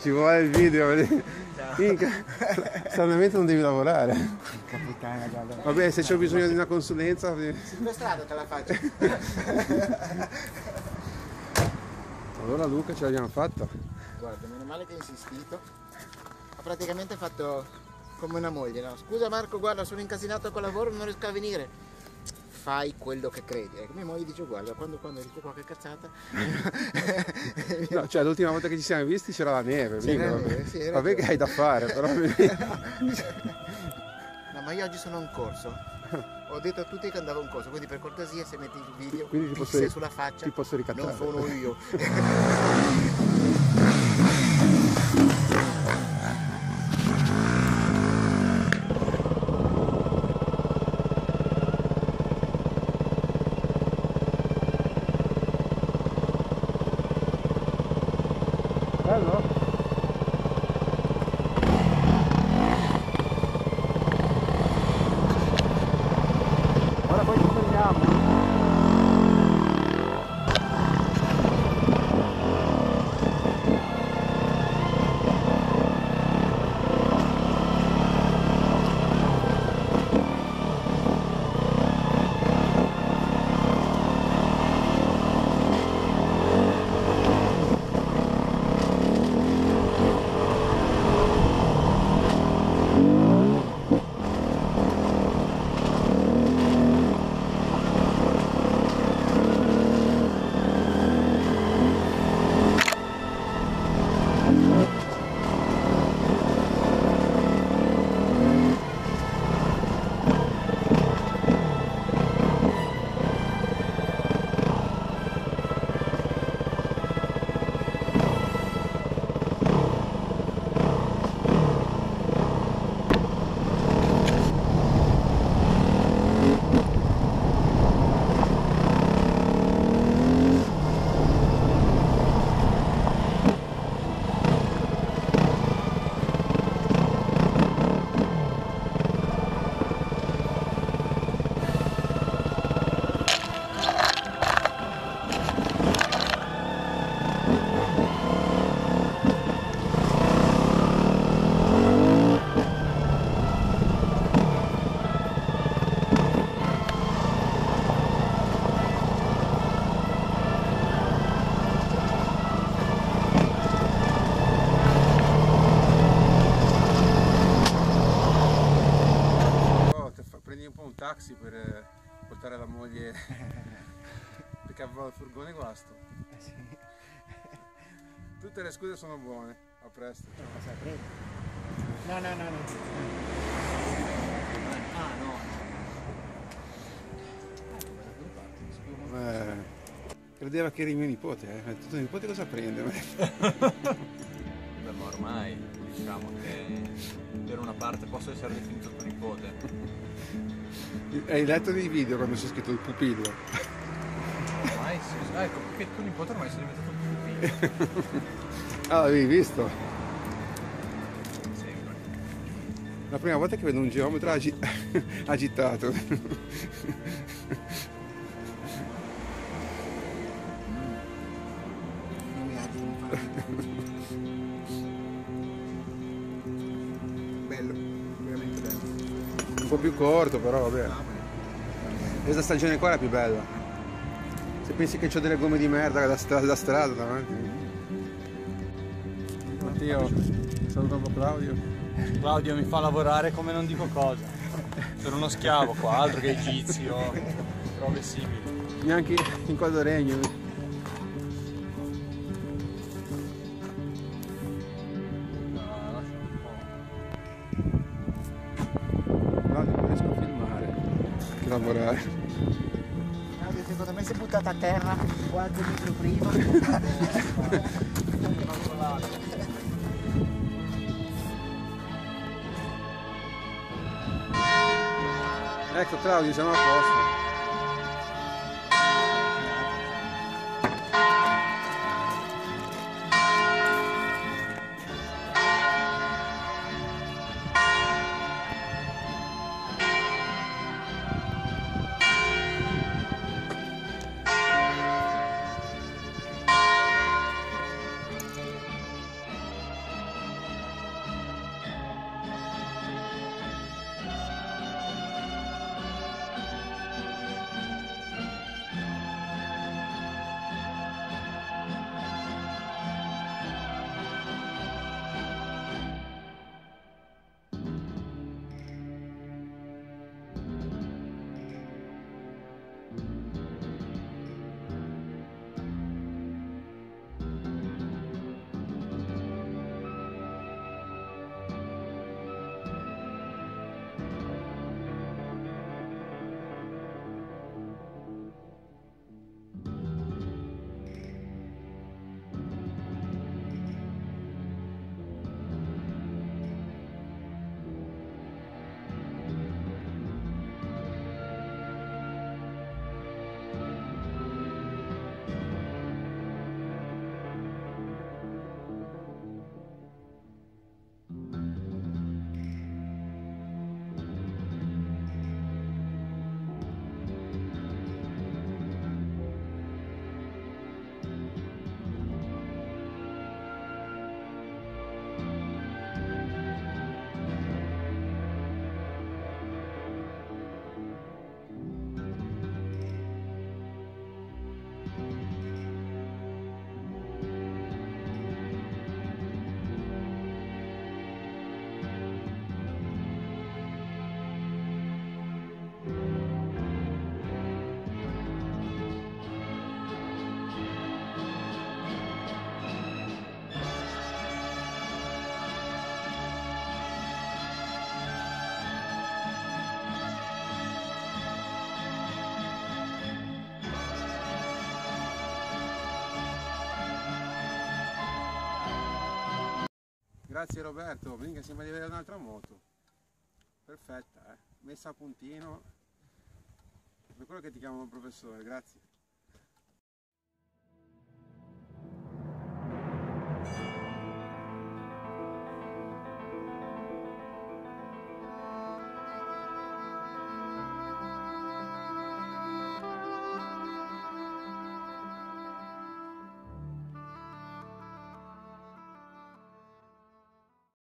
Ci vuole il video, stranamente non devi lavorare. Capitana, guarda. Vabbè, se c'ho bisogno di una consulenza... Sulla strada te la faccio. Allora Luca ce l'abbiamo fatta. Guarda, meno male che hai insistito. Ha praticamente fatto come una moglie, no? Scusa Marco, guarda, sono incasinato col lavoro, non riesco a venire. Fai quello che credi. Ecco, mia moglie dice, guarda, quando, quando dico qualche cazzata... No, cioè l'ultima volta che ci siamo visti c'era la neve, C'era neve, sì, vabbè che hai da fare, però No, ma io oggi sono a un corso. Ho detto a tutti che andavo un corso, quindi per cortesia se metti il video Quindi ti posso- sulla faccia, ti posso ricattare. non sono io. Bello? Moglie perché aveva il furgone guasto. Eh sì, Tutte le scuse sono buone. A presto. No, no, no, no. Ah, no. Eh, credeva che eri mio nipote, eh. Tuo nipote cosa prende? Beh, ma ormai diciamo che per una parte posso essere definito tuo nipote. Hai letto dei video quando c'è scritto il pupillo? Ormai sì, ecco, perché tuo nipote ormai sei diventato un pupillo. Ah, l'avevi visto? Sempre. La prima volta che vedo un geometra agi- agitato. Bello, veramente bello. Un po' più corto, però vabbè. Questa stagione qua è la più bella. Se pensi che c'ho delle gomme di merda da, stra- da strada davanti. Matteo, saluto un po' Claudio. Claudio mi fa lavorare come non dico cosa. Sono uno schiavo qua, altro che egizio, robe simili. Neanche in quadro regno. Lavorare. Secondo me si è buttata a terra qualche metro prima. Ecco Claudio, siamo a posto. Grazie Roberto, minchia sembra di avere un'altra moto. Perfetta, eh. Messa a puntino. Per quello che ti chiamano professore, grazie.